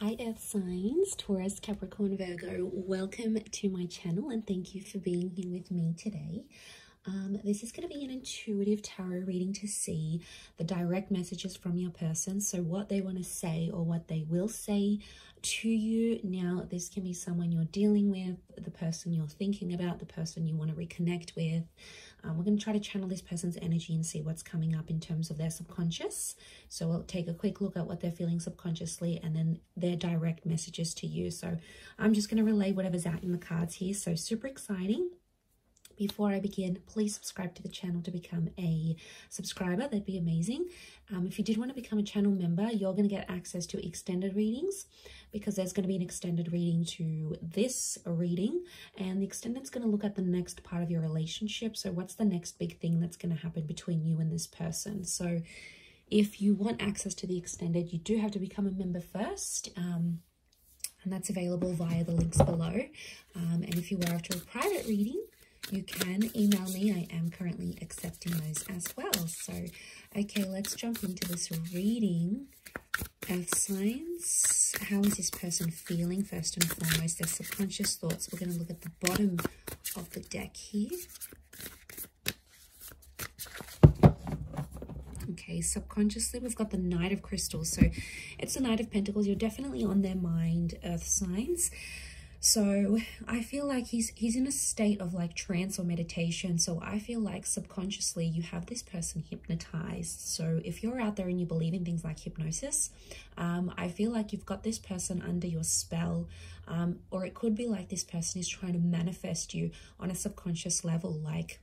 Hi Earth signs, Taurus, Capricorn, Virgo. Welcome to my channel and thank you for being here with me today. Um, this is going to be an intuitive tarot reading to see the direct messages from your person. So what they want to say or what they will say to you. Now, this can be someone you're dealing with, the person you're thinking about, the person you want to reconnect with. Um, we're going to try to channel this person's energy and see what's coming up in terms of their subconscious. So we'll take a quick look at what they're feeling subconsciously and then their direct messages to you. So I'm just going to relay whatever's out in the cards here. So super exciting. Before I begin, please subscribe to the channel to become a subscriber. That'd be amazing. Um, if you did want to become a channel member, you're going to get access to extended readings because there's going to be an extended reading to this reading. And the extended is going to look at the next part of your relationship. So what's the next big thing that's going to happen between you and this person? So if you want access to the extended, you do have to become a member first. Um, and that's available via the links below. Um, and if you are after a private reading, you can email me. I am currently accepting those as well. So, okay, let's jump into this reading. Earth signs. How is this person feeling first and foremost? Their subconscious thoughts. We're going to look at the bottom of the deck here. Okay, subconsciously, we've got the Knight of Crystals. So it's the Knight of Pentacles. You're definitely on their mind, Earth signs. So I feel like he's he's in a state of like trance or meditation. So I feel like subconsciously you have this person hypnotized. So if you're out there and you believe in things like hypnosis, um, I feel like you've got this person under your spell. Um, or it could be like this person is trying to manifest you on a subconscious level, like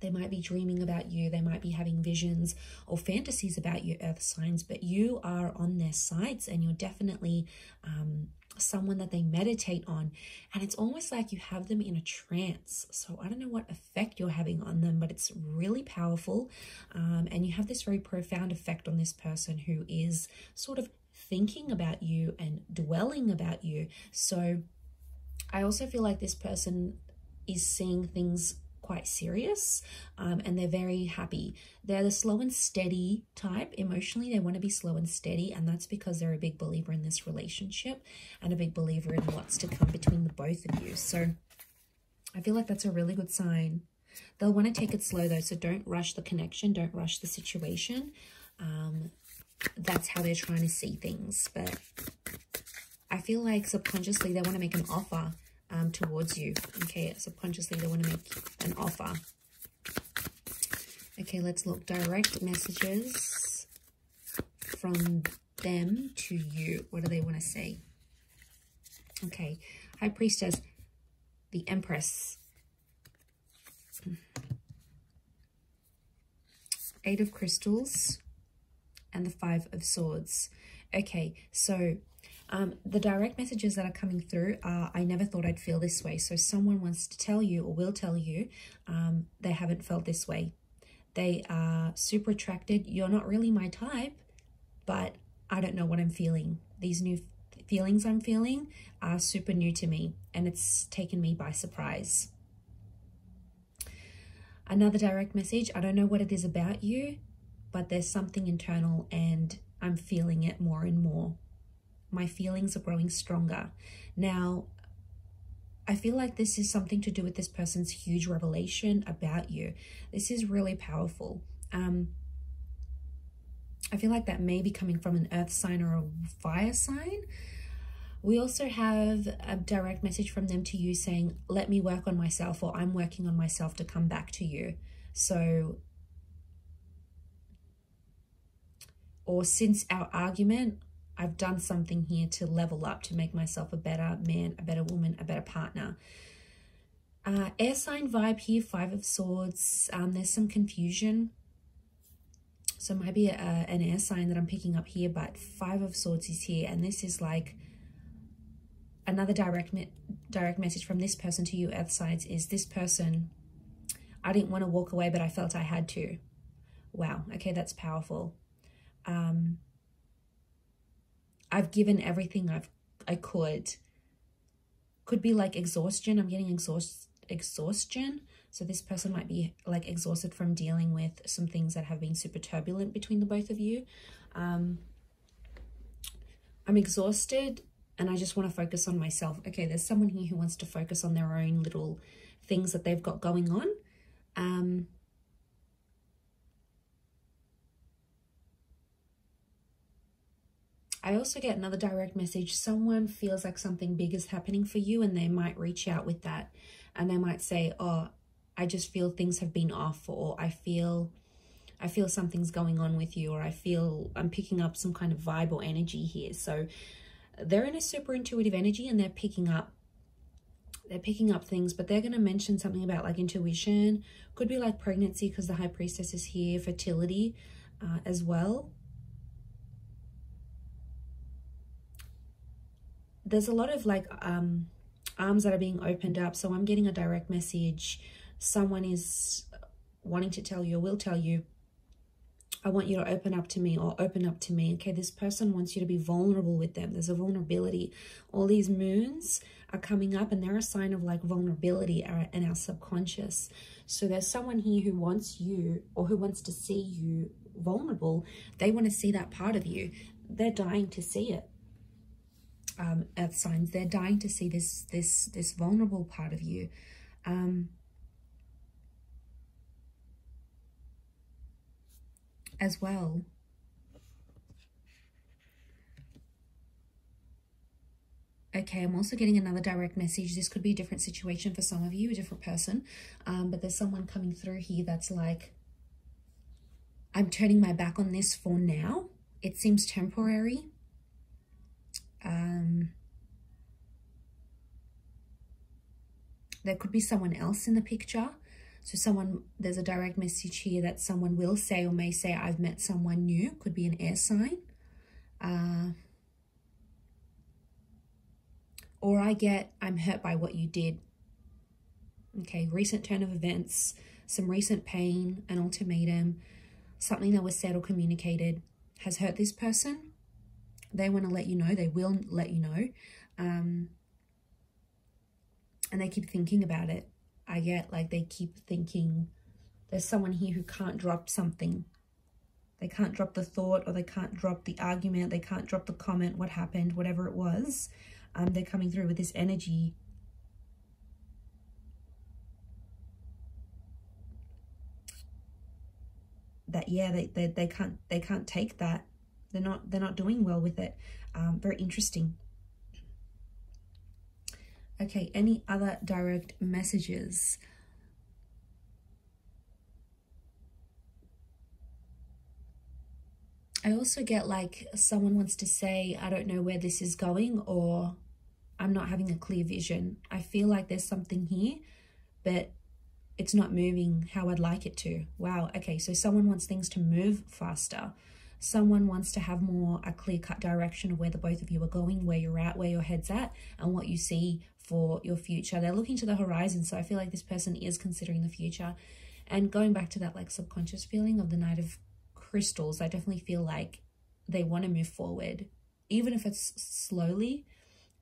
they might be dreaming about you. They might be having visions or fantasies about you, earth signs, but you are on their sides and you're definitely um, someone that they meditate on. And it's almost like you have them in a trance. So I don't know what effect you're having on them, but it's really powerful. Um, and you have this very profound effect on this person who is sort of thinking about you and dwelling about you. So I also feel like this person is seeing things quite serious um, and they're very happy. They're the slow and steady type. Emotionally, they want to be slow and steady, and that's because they're a big believer in this relationship and a big believer in what's to come between the both of you. So I feel like that's a really good sign. They'll want to take it slow though, so don't rush the connection, don't rush the situation. Um, that's how they're trying to see things, but I feel like subconsciously they want to make an offer um, towards you. Okay, subconsciously they want to make an offer. Okay, let's look. Direct messages from them to you. What do they want to say? Okay, High Priestess, the Empress. Eight of Crystals and the Five of Swords. Okay, so um, the direct messages that are coming through are, I never thought I'd feel this way. So someone wants to tell you or will tell you um, they haven't felt this way. They are super attracted. You're not really my type, but I don't know what I'm feeling. These new feelings I'm feeling are super new to me and it's taken me by surprise. Another direct message, I don't know what it is about you, but there's something internal and I'm feeling it more and more my feelings are growing stronger. Now, I feel like this is something to do with this person's huge revelation about you. This is really powerful. Um, I feel like that may be coming from an earth sign or a fire sign. We also have a direct message from them to you saying, let me work on myself or I'm working on myself to come back to you. So, or since our argument, I've done something here to level up, to make myself a better man, a better woman, a better partner. Uh, air sign vibe here, Five of Swords. Um, there's some confusion. So maybe a, an air sign that I'm picking up here, but Five of Swords is here. And this is like another direct, me direct message from this person to you, Earth signs, is this person, I didn't want to walk away, but I felt I had to. Wow. Okay, that's powerful. Um, I've given everything I've I could. Could be like exhaustion. I'm getting exhaust exhaustion. So this person might be like exhausted from dealing with some things that have been super turbulent between the both of you. Um, I'm exhausted and I just want to focus on myself. Okay, there's someone here who wants to focus on their own little things that they've got going on. Um, I also get another direct message. Someone feels like something big is happening for you and they might reach out with that and they might say, oh, I just feel things have been off or I feel I feel something's going on with you or I feel I'm picking up some kind of vibe or energy here. So they're in a super intuitive energy and they're picking up they're picking up things, but they're going to mention something about like intuition. Could be like pregnancy because the high priestess is here, fertility uh, as well. There's a lot of like um, arms that are being opened up. So I'm getting a direct message. Someone is wanting to tell you or will tell you I want you to open up to me or open up to me. Okay, this person wants you to be vulnerable with them. There's a vulnerability. All these moons are coming up and they're a sign of like vulnerability in our subconscious. So there's someone here who wants you or who wants to see you vulnerable. They want to see that part of you. They're dying to see it. Um, earth signs, they're dying to see this this this vulnerable part of you. Um, as well. Okay, I'm also getting another direct message. This could be a different situation for some of you, a different person. Um, but there's someone coming through here that's like, I'm turning my back on this for now. It seems temporary. Um, there could be someone else in the picture so someone, there's a direct message here that someone will say or may say, I've met someone new. Could be an air sign. Uh, or I get, I'm hurt by what you did. Okay, recent turn of events, some recent pain, an ultimatum, something that was said or communicated has hurt this person. They want to let you know. They will let you know. Um, and they keep thinking about it. I get like they keep thinking there's someone here who can't drop something. They can't drop the thought or they can't drop the argument. They can't drop the comment, what happened, whatever it was. Um, they're coming through with this energy. That yeah, they, they they can't they can't take that. They're not they're not doing well with it. Um, very interesting. Okay, any other direct messages? I also get like someone wants to say, I don't know where this is going, or I'm not having a clear vision. I feel like there's something here, but it's not moving how I'd like it to. Wow, okay, so someone wants things to move faster. Someone wants to have more a clear cut direction of where the both of you are going, where you're at, where your head's at, and what you see for your future. They're looking to the horizon. So I feel like this person is considering the future. And going back to that like subconscious feeling of the Knight of Crystals, I definitely feel like they want to move forward. Even if it's slowly,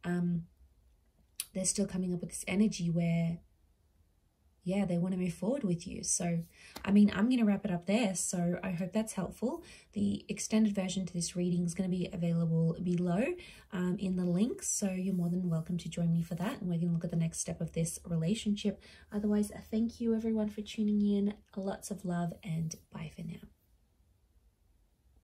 um, they're still coming up with this energy where yeah, they want to move forward with you. So, I mean, I'm going to wrap it up there. So I hope that's helpful. The extended version to this reading is going to be available below um, in the links. So you're more than welcome to join me for that. And we're going to look at the next step of this relationship. Otherwise, thank you everyone for tuning in. Lots of love and bye for now.